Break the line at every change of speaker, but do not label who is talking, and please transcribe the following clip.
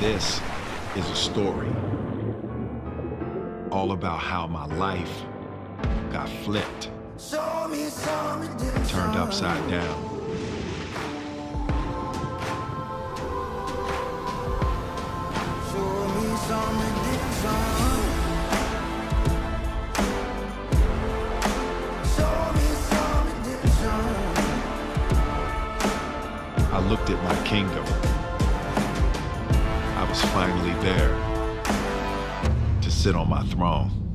This is a story all about how my life got flipped, turned upside down. I looked at my kingdom. Was finally there to sit on my throne.